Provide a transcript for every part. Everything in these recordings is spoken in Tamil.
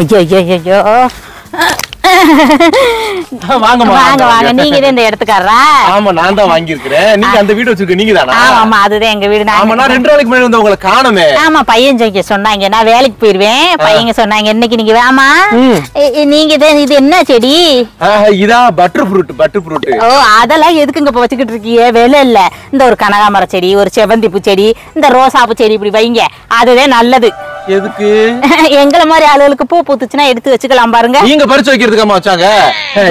ஐயோ ஐயோ ஐயோ வாங்கம்மா வாங்க வாங்க. நீங்க இந்த இடத்துக்காரரா? ஆமா நான் தான் வாங்கியிருக்கிறேன். நீங்க அந்த வீடு வச்சிருக்க நீங்க தானா? ஆமா அதுதான் எங்க வீடு. ஆமா நான் ரெண்டு நாளைக்கு முன்னாடி வந்து உங்களை காணுமே. ஆமா பையன் ஜெயிக்க சொன்னாங்க. நான் வேலைக்கு போயிருவேன். பையங்க சொன்னாங்க இன்னைக்கு நீங்க ஆமா நீங்க இது என்ன செடி? இதா பட்டர் ஃப்ரூட் பட்டர் ஃப்ரூட் ஓ அதெல்லாம் எதுக்குங்க இப்ப வச்சுக்கிட்டு இருக்கீங்க? விலை இல்ல. இந்த ஒரு கனகாமர செடி ஒரு செவந்தி பூ செடி இந்த ரோசாப்பூ செடி இப்படி வைங்க. அதுதான் நல்லது. எதுக்கு? எங்களை மாதிரி ஆளுகளுக்கு பூ பூத்துச்சுன்னா எடுத்து வச்சுக்கலாம் பாருங்க. நீங்க பறிச்சு வைக்கிறதுக்காம வச்சாங்க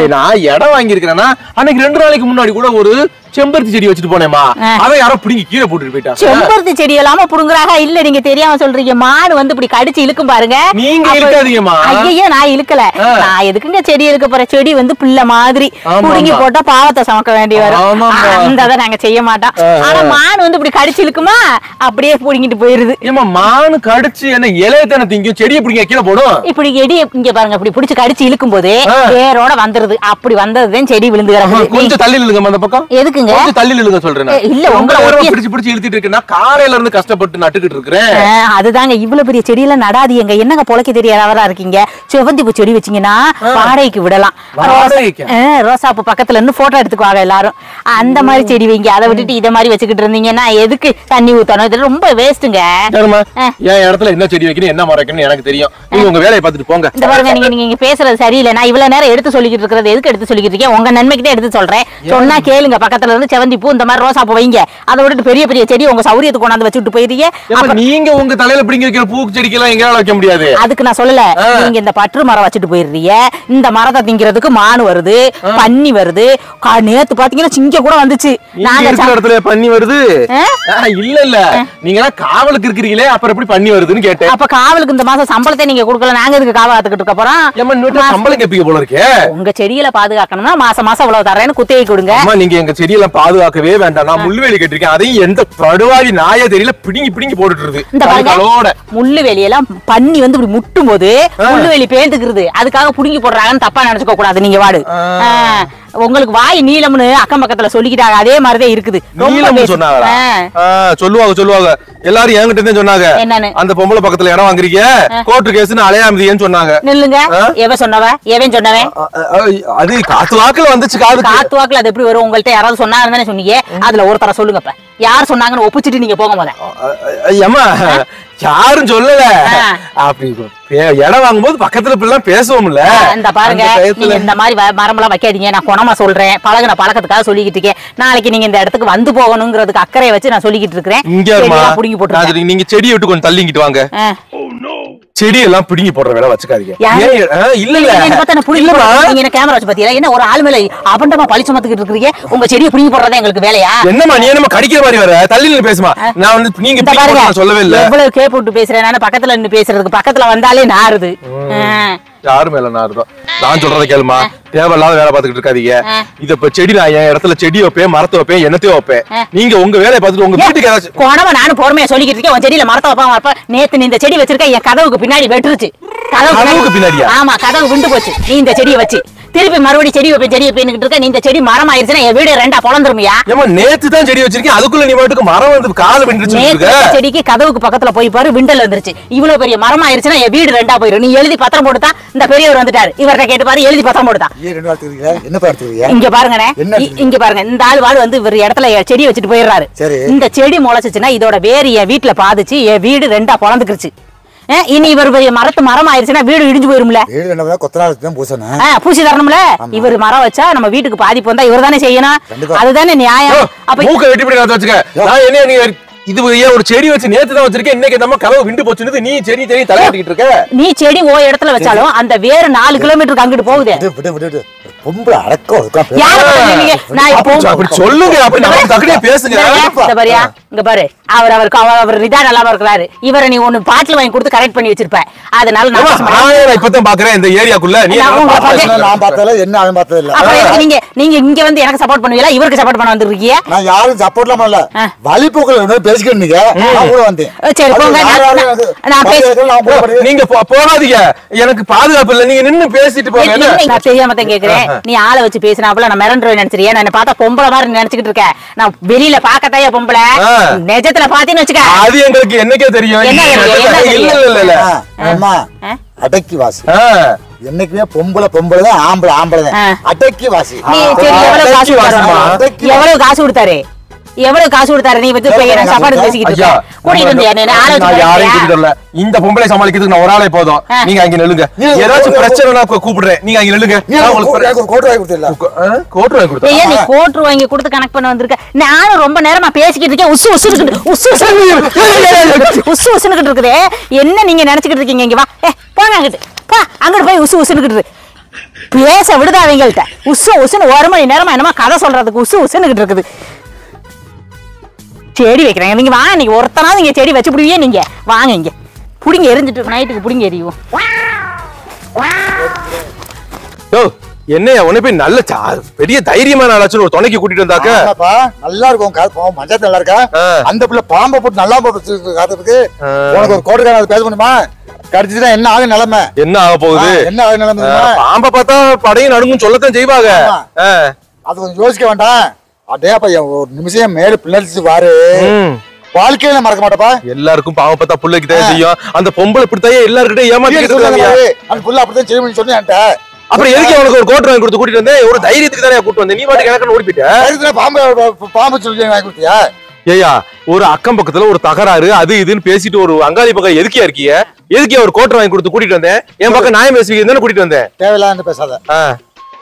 நான் இடம் வாங்கியிருக்கிறேன்னா அன்னைக்கு ரெண்டு நாளைக்கு முன்னாடி கூட ஒரு செம்பருத்தி செடி வச்சுட்டு போனேமா. அதை யாரோ பிடிங்கி கீழே போட்டுட்டு போயிட்டாங்க செம்பருத்தி செடி எல்லாம புடுங்குறாங்க. இல்ல நீங்க தெரியாம சொல்றீங்க. மாடு வந்து இப்படி கடிச்சு இழுக்கும் பாருங்க. நீங்க இழுக்காதீங்கம்மா. ஐயையோ நான் இழுக்கல. நான் எதுக்குங்க செடி இழுக்க போறேன்? செடி வந்து பிள்ளை மாதிரி புடுங்கி. போட்டா பாவத்தை சுமக்க வேண்டி வரும். அந்த அதை நாங்க செய்ய மாட்டோம். ஆனா மான் வந்து இப்படி கடிச்சு இழுக்குமா? அப்படியே புடுங்கிட்டு போயிருது. ஏமா மானு கடிச்சு என்ன இலைய தானே திங்கும்? செடியை பிடிங்க கீழே போடும்? இப்படி எடி இங்க பாருங்க இப்படி புடிச்சு கடிச்சு இழுக்கும் போது. வேரோட வந்துருது. அப்படி வந்ததுதான் செடி விழுந்து கிடக்குது. நீ- கொஞ்சம் தள்ளி நில்லுங்க அந்த பக்கம். எதுக்குங்க கொஞ்சம் தள்ளி நில்லுங்க சொல்றேன் இல்ல, உங்களை பிடிச்சு பிடிச்சு இழுத்துட்டு இருக்கேன் காலையில இருந்து கஷ்டப்பட்டு நட்டுக்கிட்டு இருக்கிறேன். அதுதாங்க இவ்வளவு பெரிய செடியெல்லாம் நடாதீங்க. என்னங்க பொழைக்க தெரியாதவரா இருக்கீங்க? செவந்தி பூ செடி வச்சீங்கன்னா வாடகைக்கு விடலாம். ரோசாப்பூ பக்கத்துல இருந்து போட்டோ எடுத்துக்குவாங்க எல்லாரும். அந்த மாதிரி செடி வைங்க. அதை விட்டுட்டு இத மாதிரி வச்சுக்கிட்டு இருந்தீங்கன்னா எதுக்கு தண்ணி ஊத்தணும்? இது ரொம்ப வேஸ்ட்டுங்க. என் இடத்துல என்ன செடி வைக்கணும் என்ன மரம் வைக்கணும் எனக்கு தெரியும். நீங்க உங்க வேலையை பார்த்துட்டு போங்க. இந்த பாருங்க நீங்க நீங்க பேசுறது சரியில்லை. நான் இவ்வளவு நேரம் எடுத்து சொல்லிக்கிட்டு இருக்கிறது எதுக்கு எடுத்து சொல்லிக்கிட்டு இருக்கேன்? உங்க நன்மைக்கு தான் எடுத்து சொல்றேன். சொன்னா கேளுங்க பக்கத்துல இருந்து செவந்தி பூ இந்த மாதிரி ரோசா பூ வைங்க. அதை விட்டுட்டு பெரிய பெரிய செடி உங்க சௌரியத்துக்கு கொண்டாந்து வச்சுட்டு போயிருக்கீங்க நீங்க உங்க தலையில பிடிங்க வைக்கிற பூ செடிக்கெல்லாம் எங்களால வைக்க முடியாது. அதுக்கு நான் சொல்லல. நீங்க இந்த பற்று மரம் வச்சுட்டு போயிடுறீங்க. இந்த மரத்தை திங்கிறதுக்கு மான் வருது பன்னி வருது. நேத்து பாத்தீங்கன்னா சிங்கம் கூட வந்துச்சு. நீங்க இடத்துல பண்ணி வருது. இல்ல இல்ல. நீங்க எல்லாம் காவலுக்கு இருக்கிறீங்களே அப்புறம் எப்படி பண்ணி வருதுன்னு கேட்டேன். அப்ப காவலுக்கு இந்த மாசம் சம்பளத்தை நீங்க கொடுக்கல நாங்க இதுக்கு காவல் காத்துக்கிட்டு இருக்க போறோம்? சம்பளம் கேப்பீங்க போல இருக்கே. உங்க செடிகளை பாதுகாக்கணும்னா மாசம் மாசம் இவ்வளவு தரேன்னு குத்தகை கொடுங்க நீங்க எங்க செடியெல்லாம் பாதுகாக்கவே வேண்டாம். நான் முள்ளுவேலி கட்டிருக்கேன். அதையும் எந்த படுவாரி நாய தெரியல பிடிங்கி பிடிங்கி போட்டுட்டு இருக்கு முள்ளு வேலியெல்லாம் பன்னி வந்து இப்படி முட்டும் போது முள்ளு வேலி பேந்துக்கிறது அதுக்காக புடுங்கி போடுறாங்கன்னு தப்பா நினைச்சுக்க கூடாது நீங்க வாடு. உங்களுக்கு வாய் நீளம்னு அக்கம் பக்கத்துல சொல்லிக்கிட்டாங்க. அதே மாதிரிதான் இருக்குது. ஆ. ஆ, சொல்லுவாங்க சொல்லுவாங்க. எல்லாரும் என்கிட்ட தான் சொன்னாங்க. என்னன்னு? அந்த பொம்பளை பக்கத்துல இடம் வாங்குறீங்க. கோர்ட்டு கேஸ்னு அலையாமதியன்னு சொன்னாங்க. நில்லுங்க? எவ சொன்னவ? எவன் சொன்னவன் அது காத்து வாக்குல வந்துச்சு காதுக்கு. காத்து வாக்குல அது எப்படி வரும்? உங்கள்ட்ட யாராவது சொன்னாங்க தானே சொன்னீங்க. அதுல ஒருத்தர சொல்லுங்க இப்ப யார் சொன்னாங்கன்னு ஒப்பிச்சிட்டு நீங்க போக ஏமா யாரும் சொல்லல. அப்படி இடம் வாங்கும்போது பக்கத்துல இப்படி எல்லாம் பேசுவோம்ல இந்த பாருங்க நீங்க இந்த மாதிரி வ- மரமெல்லாம் வைக்காதீங்க. நான் குணமா சொல்றேன். பழகுன பழக்கத்துக்காக சொல்லிக்கிட்டு இருக்கேன். நாளைக்கு நீங்க இந்த இடத்துக்கு வந்து போகணுங்கிறதுக்கு அக்கறையை வச்சு நான் சொல்லிக்கிட்டு இருக்கிறேன். இங்க புடுங்கி சொல்றேன், நீங்க செடியை விட்டு கொஞ்சம் தள்ளிங்கிட்டு வாங்க. ஆ. செடி எல்லாம் பிடுங்கி போடுற வேலை வச்சுக்காதீங்க. இல்ல இல்ல என்ன கேமரா வச்சு பாத்தீங்களா? என்ன ஒரு ஆள் மேல அபண்டமா பழி சுமத்துக்கிட்டு இருக்கீங்க உங்க செடியை புடுங்கி போடுறதா எங்களுக்கு வேலையா? என்னம்மா நீ என்னமா கடிக்கிற மாதிரி வர? தள்ளி பேசுமா நான் வந்து நீங்க சொல்லவே இல்ல. எவ்வளவு கேப் விட்டு பேசுறேன்? நானு பக்கத்துல நின்னு பேசுறதுக்கு பக்கத்துல வந்தாலே நாறுது. ஆ. யாரு மேல நான் இருந்தோம் நான் சொல்றத கேளுமா. தேவையில்லாத வேலை பார்த்துக்கிட்டு இருக்காதீங்க. இத இப்ப செடி நான் என் இடத்துல செடி வைப்பேன் மரத்தை வைப்பேன் என்னத்தையும் வைப்பேன். நீங்க உங்க வேலையை பார்த்துட்டு உங்க வீட்டுக்கு ஏதாச்சும் கோணமா நானும் பொறுமையா சொல்லிக்கிட்டு இருக்கேன். உன் செடியில மரத்தை வைப்பான் வைப்ப நேத்து நீ இந்த செடி வச்சிருக்க என் கதவுக்கு பின்னாடி வெட்டுருச்சு. கதவுக்கு பின்னாடியா? ஆமா கதவு விண்டு போச்சு. நீ இந்த செடியை வச்சு. திருப்பி மறுபடியும் செடி வைப்பேன் செடி வைப்பேன் இருக்க நீ இந்த செடி மரம் ஆயிருச்சுன்னா என் வீடு ரெண்டா பொழந்துருமியா ஏமா நேத்து தான் செடி வச்சிருக்கேன். அதுக்குள்ள நீ பாட்டுக்கு மரம் வந்து கால வச்ச செடிக்கு கதவுக்கு பக்கத்துல போய் பாரு விண்டல் வந்துருச்சு. இவ்வளவு பெரிய மரம் ஆயிருச்சுன்னா என் வீடு ரெண்டா போயிரும். நீ எழுதி பத்திரம் போட்டுதான் இந்த பெரியவர் வந்துட்டாரு. இவர்கிட்ட கேட்டு பாரு எழுதி பத்திரம் போட்டுதான் ஏன் ரெண்டு நாள் எடுத்துக்கிறீங்க என்ன பா எடுத்துக்கிறீங்க இங்க பாருங்கண்ணே. இ- இங்க பாருங்க. இந்த ஆள் வாடு வந்து இவர் இடத்துல செடி வச்சுட்டு போயிடுறாரு. சரி. இந்த செடி முளைச்சிச்சுன்னா இதோட வேர் என் வீட்டுல பாதிச்சு என் வீடு ரெண்டா பொழந்துக்கிருச்சு இனி இவர் மரத்து மரம் ஆயிருச்சுன்னா வீடு இடிஞ்சு போயிரும்ல. பூசி தரணும்ல. இவர் மரம் வச்சா நம்ம வீட்டுக்கு பாதிப்பு வந்தா இவர் தானே செய்யணும். அதுதானே நியாயம். அப்ப மூக்க வெட்டி வச்சுக்க. நீ இது ஏன் ஒரு செடி வச்சு நேத்து தான் வச்சிருக்கேன். இன்னைக்கு நம்ம கதவு விண்டு போச்சுன்னு நீ செடி செடி தலையாட்டிக்கிட்டு இருக்க. நீ செடி ஓ இடத்துல வச்சாலும் அந்த வேறு நாலு கிலோமீட்டருக்கு அங்கிட்டு போகுது. அடக்கம் அப்படி சொல்லுங்க அப்படி நம்ம தகுதியா பேசுங்க. இந்த பாரியா இங்க பாரு. அவர் அவருக்கு அவர் அவர் இல்லாம இருக்கிறாரு. இவரை நீ ஒண்ணு பாட்டில் வாங்கி கொடுத்து கரெக்ட் பண்ணி வச்சிருப்ப. அதனால நான் இப்பதான் பாக்குறேன் இந்த ஏரியாக்குள்ள? நீ நான் என்ன அவன் பார்த்தது இல்ல நீங்க நீங்க இங்க வந்து எனக்கு சப்போர்ட் பண்ணுவீங்களா? இவருக்கு சப்போர்ட் பண்ண வந்திருக்கீங்க? நான் யாரும் சப்போர்ட்லாம் பண்ணல. வழிபோக்கில் என்ன பேசிக்கிட்டு நீங்க நான் கூட வந்தேன். சரி, போங்க. நான்-. நீங்க போகாதீங்க. எனக்கு பாதுகாப்பு இல்ல. நீங்க நின்னு பேசிட்டு போங்க. நான் தெரியாம தான் கேக்குறேன். நீ ஆளை வச்சு பேசினாப்புல நான் மிரண்டு நினைச்சிருக்கேன் நான் என்ன பார்த்தா பொம்பளை மாதிரி நினைச்சுக்கிட்டு இருக்கேன் நான் வெளியில பாக்கத்தாயா பொம்பளை. நிஜத்துல பாத்தீன்னு வச்சுக்க. அது எங்களுக்கு என்னைக்கே தெரியும். இல்ல? அடக்கி வாசி. என்னைக்குமே பொம்பளை பொம்பளை தான் ஆம்பளை ஆம்பளை தான். அடக்கி வாசி எவ்வளவு காசு கொடுத்தாரு? எவ்வளவு காசு கொடுத்தாரு? நீ வந்து போய் என்ன சாப்பாடு பேசிக்கிட்டு ஐயா இருக்க கூட்டிட்டு வந்து நான் வச்சு யாரையும்? கூட்டிட்டு வரல இந்த பொம்பளை சமாளிக்கிறதுக்கு நான் ஒரு ஆளே போதும். நீங்க அங்க நில்லுங்க. ஏதாச்சும் பிரச்சனைனா கூப்பிடுறேன். நீங்க அங்க நில்லுங்க. நான் கோட்டு வாங்கி? கோட்டு கொடுத்தா? ஏன் நீ கோட்ரு வாங்கி கொடுத்து கனெக்ட் பண்ண வந்திருக்க. நானும் ரொம்ப நேரமா பேசிக்கிட்டு இருக்கேன். உசு உசு உசு உசு உசு உசுனுக்கிட்டு இருக்குதே. என்ன நீங்க நினைச்சுக்கிட்டு இருக்கீங்க இங்க வா. ஏ போங்க அங்கிட்டு. பா அங்கிட்டு போய் உசு உசுனுக்கிட்டு இருக்கு. பேச விடுதா அவங்கள்ட்ட? உசு உசுன்னு ஒரு மணி நேரமா என்னமா கதை சொல்றதுக்கு உசு உசுனுக்கிட்டு இருக்குது. செடி வைக்கிறேன். நீங்க வாங்க நீங்க ஒருத்தனாவது நீங்க செடி வச்சு புடிவியே நீங்க வாங்க இங்க. புடிங்க எரிஞ்சிட்டு நைட்டுக்கு புடிங்க எரியும் யோ என்னையா உன்னை போய் நல்ல பெரிய தைரியமான ஆளாச்சுன்னு ஒரு துணைக்கு கூட்டிட்டு வந்தாக்க? நல்லா இருக்கும் பாவம் மஞ்சள் நல்லா இருக்கா. அந்த பிள்ளை பாம்பை போட்டு நல்லா போட்டு காத்துறதுக்கு. உனக்கு ஒரு கோட்டுக்கான பேச முடியுமா? கடிச்சிட்டா என்ன ஆகும் நிலைமை? என்ன ஆக போகுது? என்ன ஆகும் நிலைமை தெரியுமா? பாம்பை பார்த்தா படையும் நடுங்கும் சொல்லத்தான் செய்வாங்க. அது கொஞ்சம் யோசிக்க வேண்டாம். அடே பையன் ஒரு நிமிஷம் மேல பிள்ளை பாரு. வாழ்க்கையில மறக்க மாட்டப்பா எல்லாருக்கும் பாவம் பார்த்தா புள்ளைக்கு தான் செய்யும். அந்த பொம்பளை இப்படித்தான் எல்லாருக்கிட்ட ஏமாத்திட்டு இருக்காங்க. அந்த புள்ள அப்படிதான் செய்யணும்னு சொன்னேன். அப்புறம் எதுக்கு அவனுக்கு ஒரு கோட் வாங்கி கொடுத்து கூட்டிட்டு வந்தேன்? ஒரு தைரியத்துக்கு தானே கூட்டு வந்தேன். நீ பாட்டுக்கு எனக்கு ஓடி போயிட்ட அதுக்குதான் பாம்பு பாம்பு சொல்லி வாங்கி கொடுத்தியா? ஏயா ஒரு அக்கம் பக்கத்துல ஒரு தகராறு அது இதுன்னு பேசிட்டு ஒரு அங்காளி பக்கம் எதுக்கியா இருக்கீங்க? எதுக்கியா ஒரு கோட்டர் வாங்கி கொடுத்து கூட்டிட்டு வந்தேன்? என் பக்கம் பேசுவீங்க தானே கூட்டிட்டு வந்தேன். தேவையில்லாம பேசாத.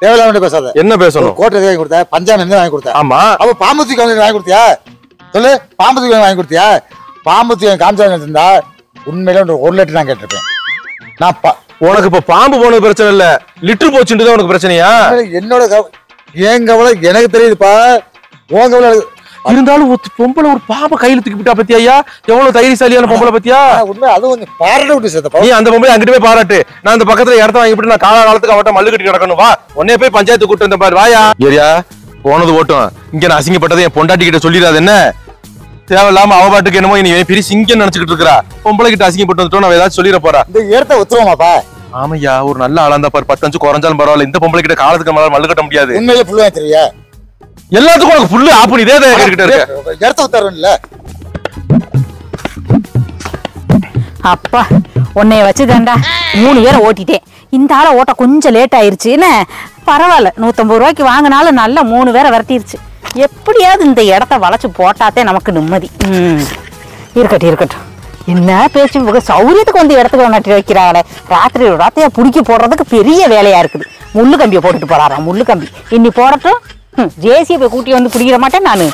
தேவையில்லாம பேசாத. என்ன பேசணும்? கோட்டை வாங்கி கொடுத்த பஞ்சாமி வாங்கி கொடுத்த ஆமா. அப்ப பாம்பு தூக்கி வந்து வாங்கி கொடுத்தியா? சொல்லு பாம்பு தூக்கி வாங்கி கொடுத்தியா? பாம்பு தூக்கி காமிச்சு இருந்தா உண்மையில ஒரு லிட்டர் நான் கேட்டிருப்பேன் நான் உனக்கு இப்ப பாம்பு போனது பிரச்சனை இல்ல. லிட்டர் போச்சுட்டு தான் உனக்கு பிரச்சனையா? என்னோட என் கவலை எனக்கு தெரியுதுப்பா. உன் கவலை இருந்தாலும் ஒரு பொம்பளை ஒரு பாம்பை கையில தூக்கி விட்டா பத்தியா ஐயா? எவ்வளவு தைரியசாலியான பொம்பளை பத்தியா? உண்மை அதுவும் கொஞ்சம் பாராட்ட விட்டு சேர்த்தப்பா நீ அந்த பொம்பளை அங்கிட்டு போய் பாராட்டு. நான் அந்த பக்கத்துல இடத்த வாங்கிட்டு நான் கால காலத்துக்கு அவட்ட மல்லு கட்டி கிடக்கணும். வா உன்னைய போய் பஞ்சாயத்து கூட்டு வந்த பாரு. வாயா. ஏரியா போனது ஓட்டும். இங்க நான் அசிங்கப்பட்டதை என் பொண்டாட்டி கிட்ட சொல்லிடாது என்ன? தேவையில்லாம அவ பாட்டுக்கு என்னமோ நீ பெரிய சிங்கம் நினைச்சுக்கிட்டு இருக்கா பொம்பளை கிட்ட அசிங்கப்பட்டு வந்துட்டோம் நான் ஏதாச்சும் சொல்லிட போறா இந்த இடத்த ஒத்துருவோமாப்பா? ஆமையா ஒரு நல்ல ஆளா இருந்தா பாரு. பத்தஞ்சு குறைஞ்சாலும் பரவாயில்ல. இந்த பொம்பளை கிட்ட காலத்துக்கு மேல மல்லு கட்ட முடியாது. உண்மையில புள்ள வாங்கி தெரியா? எல்லாத்துக்கும் உனக்கு புல்லு ஆப்பு இதே தான் கிட்ட இருக்க. இடத்த ஒத்தாருல்ல அப்பா உன்னைய வச்சுதான்டா. மூணு பேரை ஓட்டிட்டேன். இந்த ஆளை ஓட்ட கொஞ்சம் லேட் ஆயிருச்சு. என்ன? பரவாயில்ல. நூத்தம்பது ரூபாய்க்கு வாங்கினாலும் நல்ல மூணு பேரை விரட்டிருச்சு. எப்படியாவது இந்த இடத்த வளைச்சு போட்டாத்தே நமக்கு நிம்மதி. ம். இருக்கட்டும் இருக்கட்டும். என்ன பேச்சு இவங்க சௌரியத்துக்கு வந்து இடத்துக்கு நட்டி வைக்கிறாங்களே ராத்திரி ராத்திரியா பிடிக்கி போடுறதுக்கு பெரிய வேலையா இருக்குது. முள்ளு கம்பியை போட்டுட்டு போறாராம் முள்ளு கம்பி இன்னி போடட்டும். ஜேசியை போய் கூட்டி வந்து குடிக்கிற மாட்டேன் நான்.